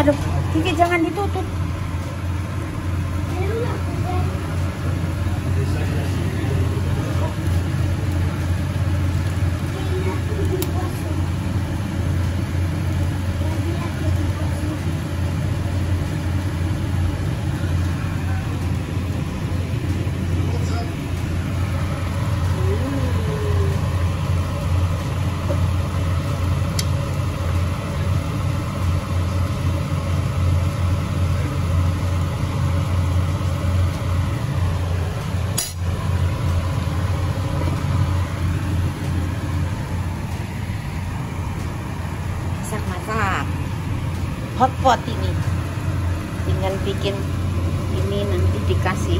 aduh Kiki jangan ditutup. Masak-masak. Hotpot ini. Tinggal bikin ini nanti dikasih.